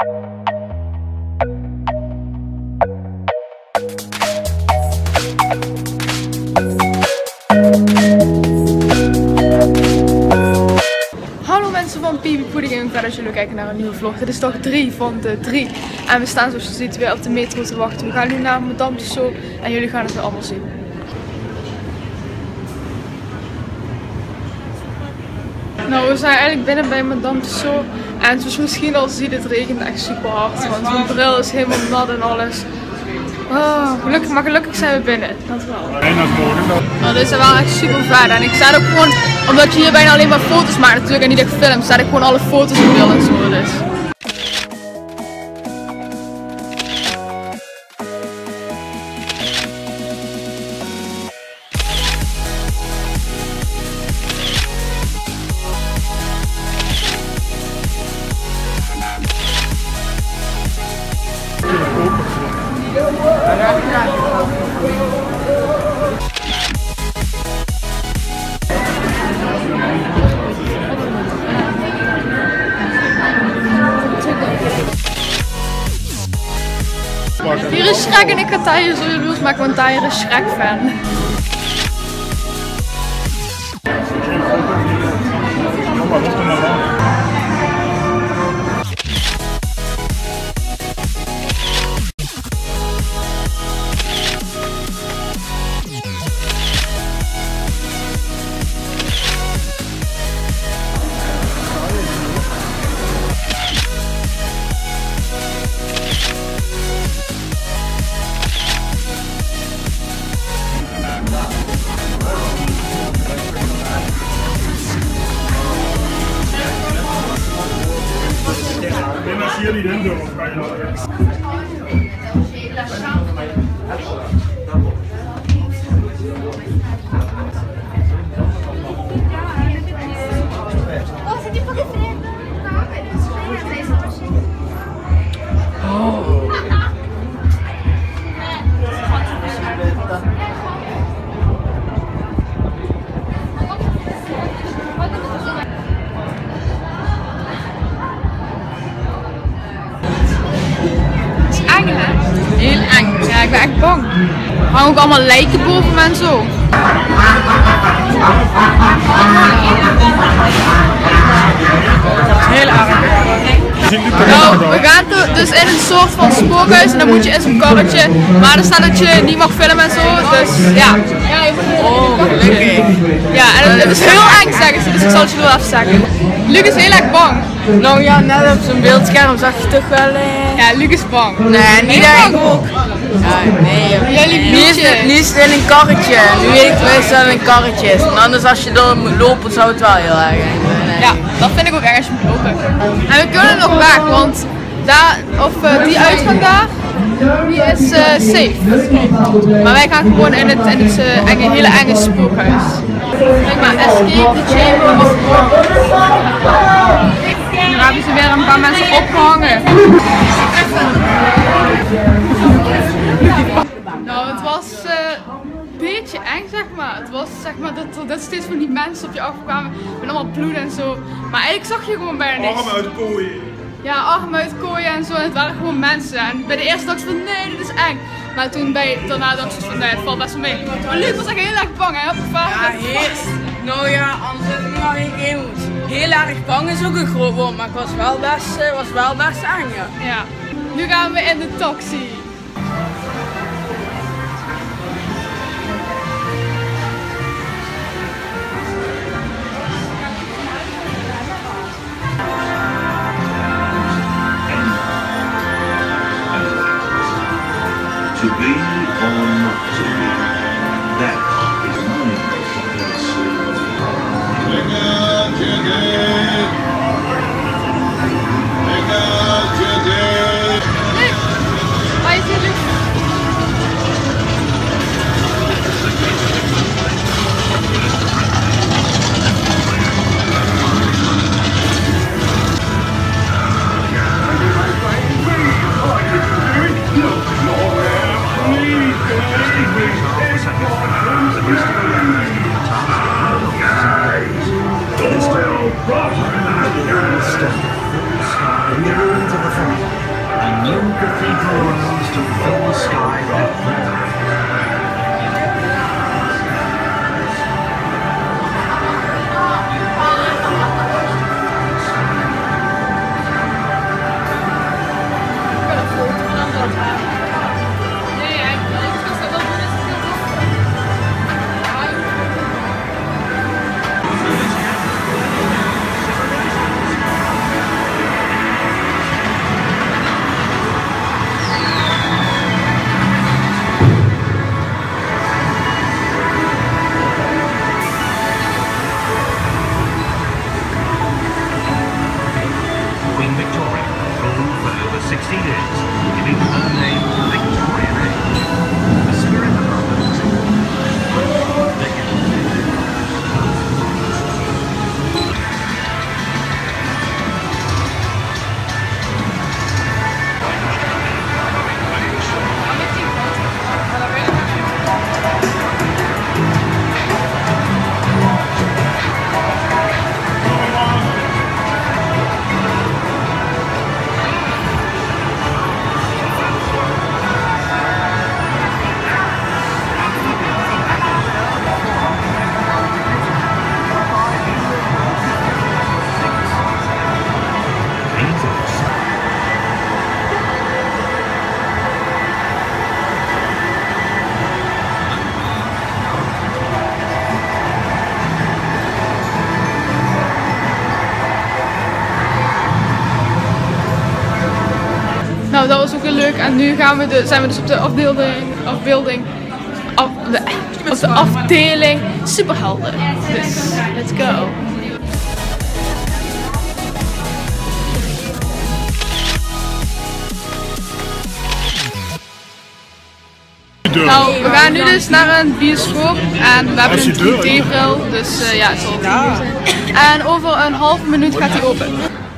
Hallo mensen van Pibi Pudding en verder jullie kijken naar een nieuwe vlog. Dit is dag 3 van de 3. En we staan zoals je ziet weer op de metro te wachten. We gaan nu naar Madame Tussauds en jullie gaan het weer allemaal zien. Nou, we zijn eigenlijk binnen bij Madame Tussauds. En zoals je misschien al ziet, het regent echt super hard. Want mijn bril is helemaal nat en alles. Oh, gelukkig, maar gelukkig zijn we binnen. Dat wel. Nou, dit is wel echt super vet. En ik sta ook gewoon, omdat je hier bijna alleen maar foto's maakt natuurlijk en niet echt films, sta ik gewoon alle foto's in beeld en zo. Dus. Hier is Shrek en ik ga Tyre zo jaloers En als Hangen ook allemaal lijken boven me en zo. Heel erg. Nou, we gaan dus in een soort van spookhuis en dan moet je in zo'n karretje. Maar er staat dat je niet mag filmen en zo, dus ja. Oh, gelukkig. Ja, en het, is heel eng zeggen ze, dus ik zal het je wel even zeggen. Luc is heel erg bang. Nou ja, net op zo'n beeldscherm zag je toch wel. eh, Ja, Luc is bang. Nee, niet bang. ook. Ja, nee. Jullie Nu is, het, nu is het in een karretje. Nu weet ik tenminste dat het een karretje is. En anders als je door moet lopen zou het wel heel erg zijn. Nee. Ja, dat vind ik ook erg als je moet lopen. En we kunnen nog weg, want daar, of eh, die uitgang daar, die is eh, safe. Maar wij gaan gewoon in het, in het eh, enge, hele enge spookhuis. Kijk maar, escape the chamber of hebben ze weer een paar mensen opgehangen. Nou, het was eh, een beetje eng, zeg maar. Het was zeg maar dat er dat steeds van die mensen op je afkwamen met allemaal bloed en zo. Maar eigenlijk zag je gewoon bijna niks. Arm uit kooien. Ja, armen uit kooien en zo. En het waren gewoon mensen. En bij de eerste dacht ik van nee, dit is eng. Maar toen bij, daarna dacht ik van nee, het valt best wel mee. Maar Luc was echt heel erg bang, hè? Op de Ja, heel, nou ja, anders heb ik nog moet. Heel erg bang is ook een groot woord, maar ik was wel best, eh, was wel best eng, ja. Ja. Nu gaan we in de taxi. To be or En nu gaan we de, zijn we dus op de afbeelding, afbeelding af, de, op de afdeling superhelden. Dus, let's go. Nou, we gaan nu dus naar een bioscoop en we hebben een 3D-bril, dus eh, ja, het zal wel zijn. En over een half minuut gaat hij open.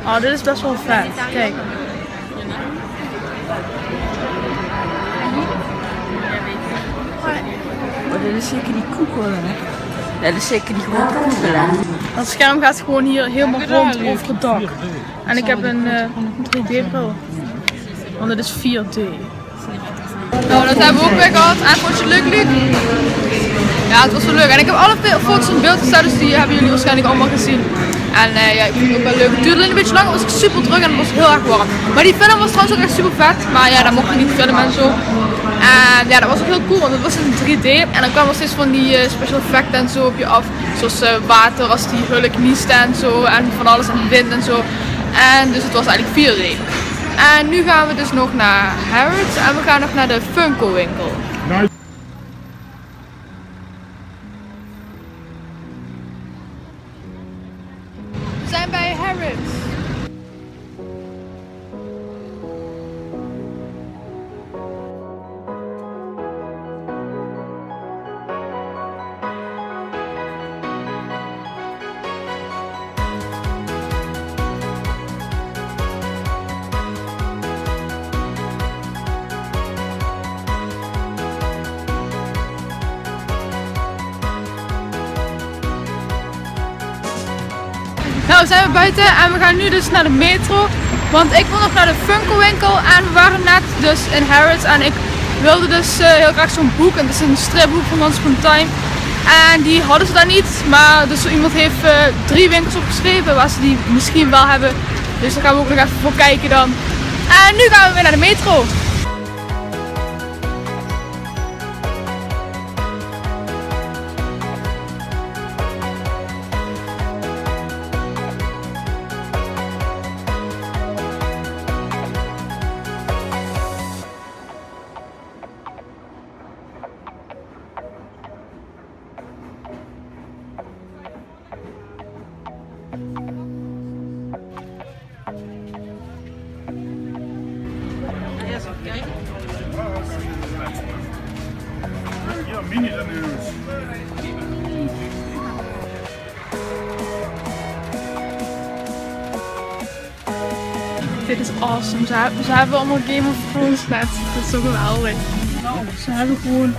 Oh, dit is best wel vet. Kijk. Dit is zeker die koekelen, hè? Dat is zeker die grote koekelen. Dat scherm gaat gewoon hier helemaal rond over het dak. En ik heb een eh, 3D-bril. Want het is 4D. Nou, dat hebben we ook weer gehad. En vond je het leuk, Luc? Ja, het was wel leuk. En ik heb alle foto's in beeld gezet, dus die hebben jullie waarschijnlijk allemaal gezien. En eh, ja, ik vond het ook wel leuk. Het duurde een beetje lang, het was super druk en het was heel erg warm. Maar die film was trouwens ook echt super vet. Maar ja, daar mocht je niet filmen en zo. En ja, dat was ook heel cool, want het was in 3D. En dan kwam er steeds van die eh, special effecten en zo op je af. Zoals eh, water als die hulk niest en zo. En van alles en wind en zo. En dus het was eigenlijk 4D. En nu gaan we dus nog naar Harrods en we gaan nog naar de Funko winkel. Nou, zijn we buiten en we gaan nu dus naar de metro. Want ik wil nog naar de Funko winkel en we waren net dus in Harrods en ik wilde dus eh, heel graag zo'n boek. En het is een stripboek van a Time. En die hadden ze daar niet, maar dus iemand heeft eh, drie winkels opgeschreven waar ze die misschien wel hebben. Dus daar gaan we ook nog even voor kijken dan. En nu gaan we weer naar de metro. Ja, mini dan nu. Dit is awesome. Ze, hebben- ze hebben allemaal Game of Thrones net. Dat is zo geweldig. Ze hebben gewoon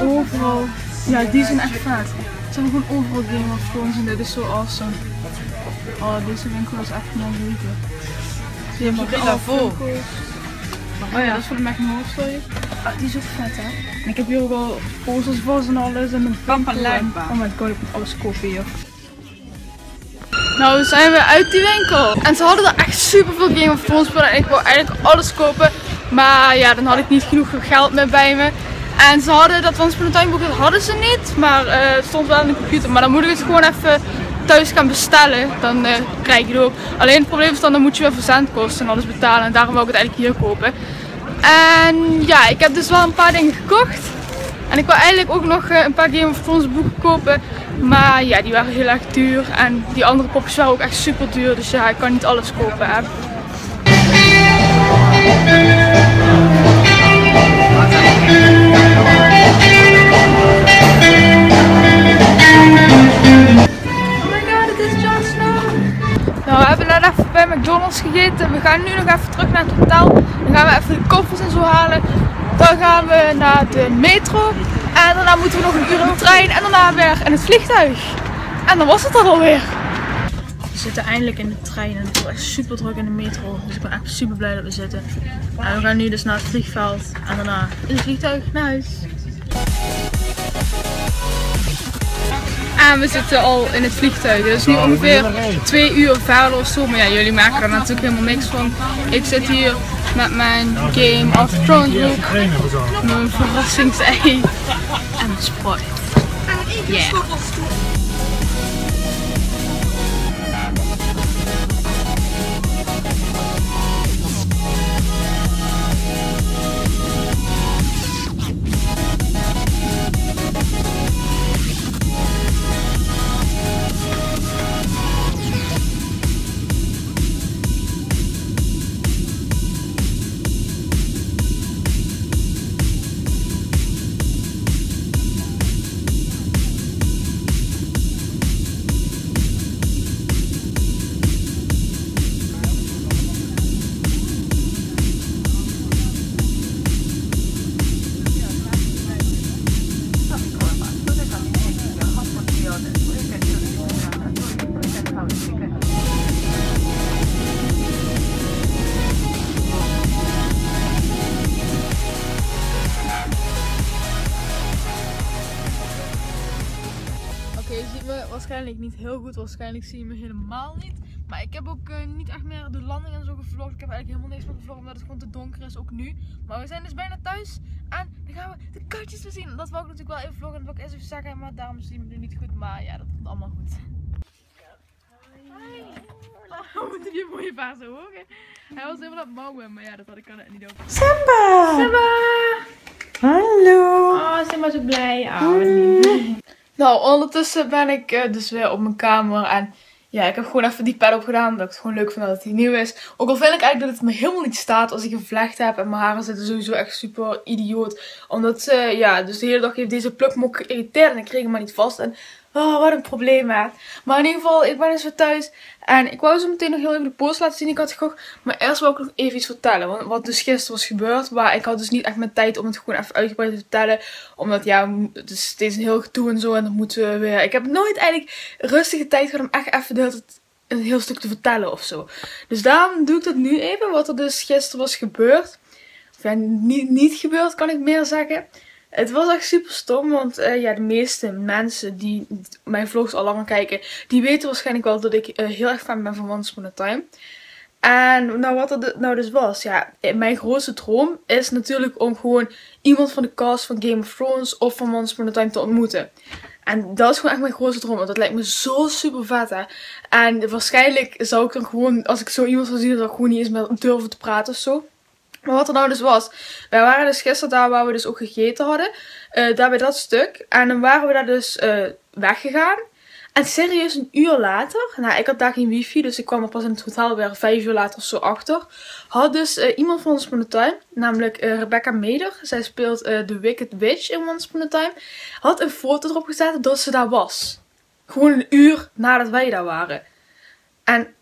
overal. Ja, die zijn echt vet. Ze hebben gewoon overal Game of Thrones en dit is zo awesome. Oh, deze winkel is echt mijn leuke. Ze hebben? Funko's. Oh ja, dat is voor de Horror Story. Ah, die is ook vet hè. En ik heb hier ook al posters voor en alles en een. Lijnbaan. Oh my god, ik moet alles kopen hier. Nou, zijn we uit die winkel. En ze hadden er echt super veel Game of Thrones spullen. En ik wou eigenlijk alles kopen. Maar ja, dan had ik niet genoeg geld meer bij me. En ze hadden dat van dat hadden ze niet. Maar eh, het stond wel in de computer. Maar dan moet ik het gewoon even thuis gaan bestellen. Dan eh, krijg je het ook. Alleen het probleem is dan, dan moet je weer verzendkosten en alles betalen. En daarom wou ik het eigenlijk hier kopen. En ja, ik heb dus wel een paar dingen gekocht. En ik wil eigenlijk ook nog eh, een paar Game of Thrones boeken kopen. Maar ja, die waren heel erg duur. En die andere popjes waren ook echt super duur. Dus ja, ik kan niet alles kopen. Hè. Oh. Nou, we hebben net even bij McDonald's gegeten. We gaan nu nog even terug naar het hotel. Dan gaan we even de koffers en zo halen. Dan gaan we naar de metro. En daarna moeten we nog een uur in de trein. En daarna weer in het vliegtuig. En dan was het dan alweer. We zitten eindelijk in de trein en het is echt super druk in de metro. Dus ik ben echt super blij dat we zitten. En we gaan nu dus naar het vliegveld. En daarna in het vliegtuig naar huis. En we zitten al in het vliegtuig. Het is nu ongeveer twee uur verder of zo. Maar ja, jullie maken er natuurlijk helemaal niks van. Ik zit hier met mijn Game of Thrones zo. Mijn verrassingsei. En Sprite. Yeah. Waarschijnlijk niet heel goed. Waarschijnlijk zie je me helemaal niet. Maar ik heb ook eh, niet echt meer de landing en zo gevlogd. Ik heb eigenlijk helemaal niks meer gevlogd omdat het gewoon te donker is. Ook nu. Maar we zijn dus bijna thuis. En dan gaan we de katjes weer zien. Dat wou ik natuurlijk wel even vloggen. Dat wil ik eerst even zeggen. Maar daarom zie je me nu niet goed. Maar ja, dat komt allemaal goed. Oh, wat heb je mooie paarse ogen. Hij was helemaal aan het mouwen. Maar ja, dat had ik kan het niet over. Simba! Simba! Hallo! Oh, Simba is ook blij. Oh. Nou, ondertussen ben ik eh, dus weer op mijn kamer. En ja, ik heb gewoon even die pad opgedaan. Omdat ik het gewoon leuk vind dat hij nieuw is. Ook al vind ik eigenlijk dat het me helemaal niet staat als ik een vlecht heb. En mijn haren zitten sowieso echt super idioot. Omdat ze, ja, dus de hele dag heeft deze plukmok geïrriteerd. En ik kreeg hem maar niet vast. En oh, wat een probleem hè. Maar in ieder geval, ik ben dus weer thuis. En ik wou zo meteen nog heel even de post laten zien ik had gekocht. Maar eerst wil ik nog even iets vertellen. Want wat dus gisteren was gebeurd. Maar ik had dus niet echt mijn tijd om het gewoon even uitgebreid te vertellen. Omdat ja, het is steeds een heel gedoe en zo. En dan moeten we weer... Ik heb nooit eigenlijk rustige tijd gehad om echt even een heel stuk te vertellen of zo. Dus daarom doe ik dat nu even. Wat er dus gisteren was gebeurd. Of ja, niet, niet gebeurd kan ik meer zeggen. Het was echt super stom, want eh, ja, de meeste mensen die mijn vlogs al langer kijken, die weten waarschijnlijk wel dat ik eh, heel erg fan ben van Once Upon a Time. En nou wat er nou dus was, ja, eh, mijn grootste droom is natuurlijk om gewoon iemand van de cast van Game of Thrones of van Once Upon a Time te ontmoeten. En dat is gewoon echt mijn grootste droom, want dat lijkt me zo super vet hè. En waarschijnlijk zou ik dan gewoon, als ik zo iemand zou zien, dat ik gewoon niet eens met durven te praten of zo. Maar wat er nou dus was, wij waren dus gisteren daar waar we dus ook gegeten hadden, eh, daar bij dat stuk. En dan waren we daar dus eh, weggegaan. En serieus een uur later, nou ik had daar geen wifi, dus ik kwam er pas in het hotel weer vijf uur later of zo achter. Had dus eh, iemand van Once Upon Time, namelijk Rebecca Meder, zij speelt The Wicked Witch in Once Upon a Time, had een foto erop gezet dat ze daar was. Gewoon een uur nadat wij daar waren. En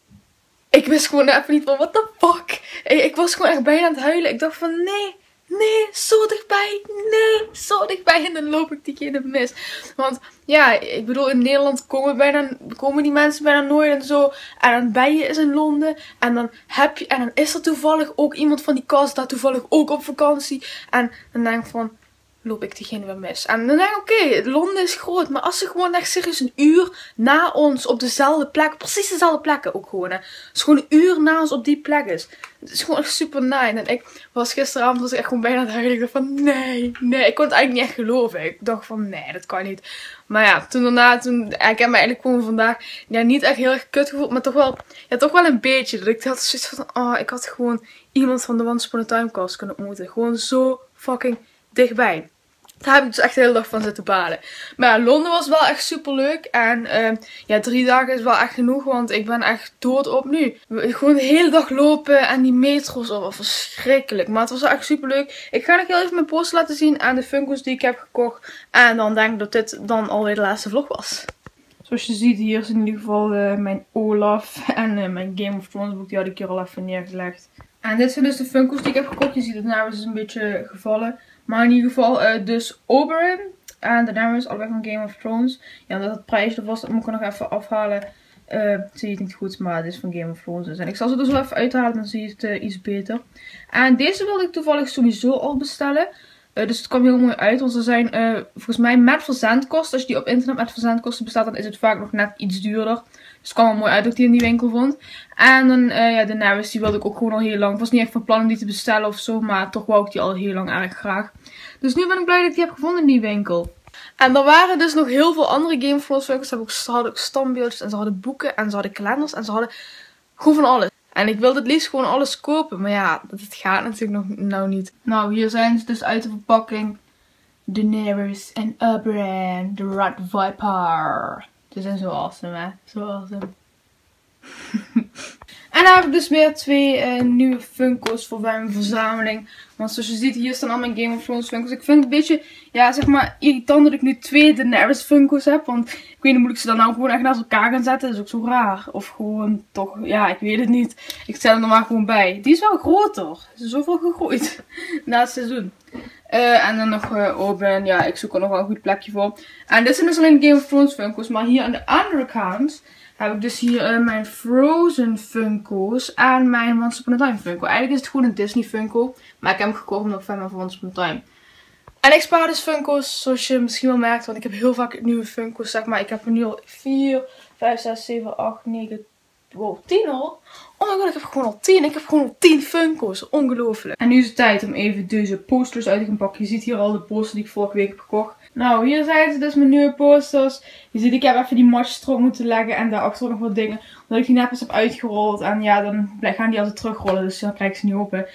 ik wist gewoon even niet van, what the fuck? Ik, ik was gewoon echt bijna aan het huilen. Ik dacht van, nee, nee, zo dichtbij, nee, zo dichtbij. En dan loop ik diegene mis. Want ja, ik bedoel, in Nederland komen, bijna, komen die mensen bijna nooit en zo. En dan ben je eens in Londen. En dan heb je, en dan is er toevallig ook iemand van die kast daar toevallig ook op vakantie. En dan denk ik van, loop ik diegene weer mis. En dan denk ik, oké, Londen is groot. Maar als ze gewoon echt serieus een uur na ons op dezelfde plek, precies dezelfde plekken ook gewoon. Hè. Dus gewoon een uur na ons op die plek is. Het is gewoon echt super nice. En ik was gisteravond was ik echt gewoon bijna het huilen. Dacht van, nee, nee. Ik kon het eigenlijk niet echt geloven. Ik dacht van, nee, dat kan niet. Maar ja, toen daarna, toen, ik heb me eigenlijk gewoon vandaag, ja, niet echt heel erg kut gevoeld. Maar toch wel, ja, toch wel een beetje. Dat ik had zoiets van, oh, ik had gewoon iemand van de Once Upon a kunnen ontmoeten. Gewoon zo fucking dichtbij. Daar heb ik dus echt de hele dag van zitten balen. Maar ja, Londen was wel echt super leuk. En uh, ja, drie dagen is wel echt genoeg. Want ik ben echt dood op nu. Gewoon de hele dag lopen. En die metro's. Oh, verschrikkelijk. Maar het was wel echt super leuk. Ik ga nog heel even mijn post laten zien aan de Funko's die ik heb gekocht. En dan denk ik dat dit dan alweer de laatste vlog was. Zoals je ziet, hier is in ieder geval uh, mijn Olaf. En uh, mijn Game of Thrones boek. Die had ik hier al even neergelegd. En dit zijn dus de Funko's die ik heb gekocht. Je ziet het nou is een beetje gevallen. Maar in ieder geval, uh, dus Oberyn en Daenerys, allebei van Game of Thrones. Ja, dat het prijsje was, dat moet ik nog even afhalen. Uh, zie je het niet goed, maar het is van Game of Thrones. Dus. En ik zal ze dus wel even uithalen, dan zie je het uh, iets beter. En deze wilde ik toevallig sowieso al bestellen. Dus het kwam heel mooi uit, want ze zijn volgens mij met verzendkosten. Als je die op internet met verzendkosten bestaat, dan is het vaak nog net iets duurder. Dus het kwam wel mooi uit dat ik die in die winkel vond. En dan, uh, ja, de Navis, die wilde ik ook gewoon al heel lang. Ik was niet echt van plan om die te bestellen of zo, maar toch wou ik die al heel lang erg graag. Dus nu ben ik blij dat ik die heb gevonden in die winkel. En er waren dus nog heel veel andere Game winkels. Ze hadden ook standbeeldjes en ze hadden boeken en ze hadden kalenders en ze hadden gewoon van alles. En ik wilde het liefst gewoon alles kopen. Maar ja, dat gaat natuurlijk nog nou niet. Nou, hier zijn ze dus uit de verpakking. Daenerys en Oberyn, de Red Viper. Ze zijn zo awesome, hè? Zo awesome. en dan heb ik dus weer twee uh, nieuwe Funko's voor mijn verzameling. Want zoals je ziet, hier staan al mijn Game of Thrones Funko's. Ik vind het een beetje, ja, zeg maar, irritant dat ik nu twee Daenerys Funko's heb. Want ik weet niet, moet ik ze dan nou gewoon echt naast elkaar gaan zetten? Dat is ook zo raar. Of gewoon toch, ja, ik weet het niet. Ik zet hem er maar gewoon bij. Die is wel groter. Ze is zoveel gegroeid na het seizoen. Uh, en dan nog uh, Oben. Ja, ik zoek er nog wel een goed plekje voor. En dit zijn dus alleen Game of Thrones Funko's. Maar hier aan de andere kant heb ik dus hier uh, mijn Frozen Funko's en mijn Once Upon a Time Funko. Eigenlijk is het gewoon een Disney Funko. Maar ik heb hem gekocht omdat ik fan ben van Once Upon a Time. En ik spaar dus Funko's, zoals je misschien wel merkt. Want ik heb heel vaak nieuwe Funko's, zeg maar. Ik heb er nu al 4, 5, 6, 7, 8, 9, wow, 10 al. Oh my god, ik heb gewoon al 10. Ik heb gewoon al 10 Funko's. Ongelooflijk. En nu is het tijd om even deze posters uit te gaan pakken. Je ziet hier al de posters die ik vorige week heb gekocht. Nou, hier zijn ze dus mijn nieuwe posters. Je ziet, ik heb even die matjes erop moeten leggen. En daarachter nog wat dingen. Omdat ik die net heb uitgerold. En ja, dan gaan die altijd terugrollen. Dus dan krijg ik ze niet open.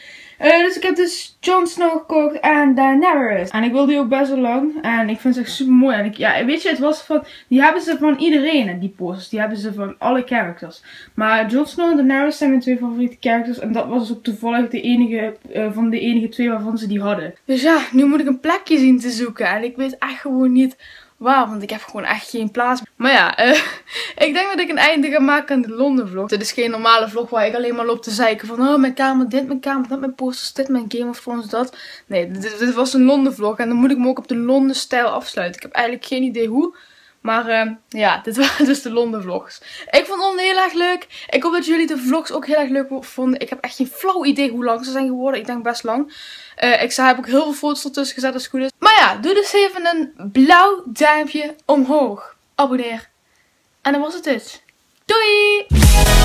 Uh, dus ik heb dus Jon Snow gekocht en Daenerys. En ik wil die ook best wel lang. En ik vind ze echt super mooi. En ik, ja, weet je, het was van, die hebben ze van iedereen, die posters. Die hebben ze van alle characters. Maar Jon Snow en Daenerys zijn mijn twee favoriete characters. En dat was ook toevallig de enige, uh, van de enige twee waarvan ze die hadden. Dus ja, nu moet ik een plekje zien te zoeken. En ik weet echt gewoon niet Wauw, want ik heb gewoon echt geen plaats. Maar ja, uh, ik denk dat ik een einde ga maken aan de Londen vlog. Dit is geen normale vlog waar ik alleen maar loop te zeiken van... Oh, mijn kamer dit, mijn kamer dat, mijn posters dit, mijn Game of Thrones dat. Nee, dit, dit was een Londen vlog en dan moet ik me ook op de Londen stijl afsluiten. Ik heb eigenlijk geen idee hoe. Maar uh, ja, dit waren dus de Londen vlogs. Ik vond Londen heel erg leuk. Ik hoop dat jullie de vlogs ook heel erg leuk vonden. Ik heb echt geen flauw idee hoe lang ze zijn geworden. Ik denk best lang. Uh, ik heb ook heel veel foto's ertussen gezet als het goed is. Ja, doe dus even een blauw duimpje omhoog. Abonneer. En dan was het dit. Doei!